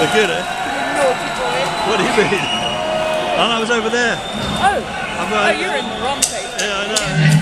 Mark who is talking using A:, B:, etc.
A: They're good, eh?
B: Naughty boy.
A: What do you mean? And I was over there.
B: Oh.
A: I'm
B: Oh, you're in the wrong place.
A: Yeah, I know.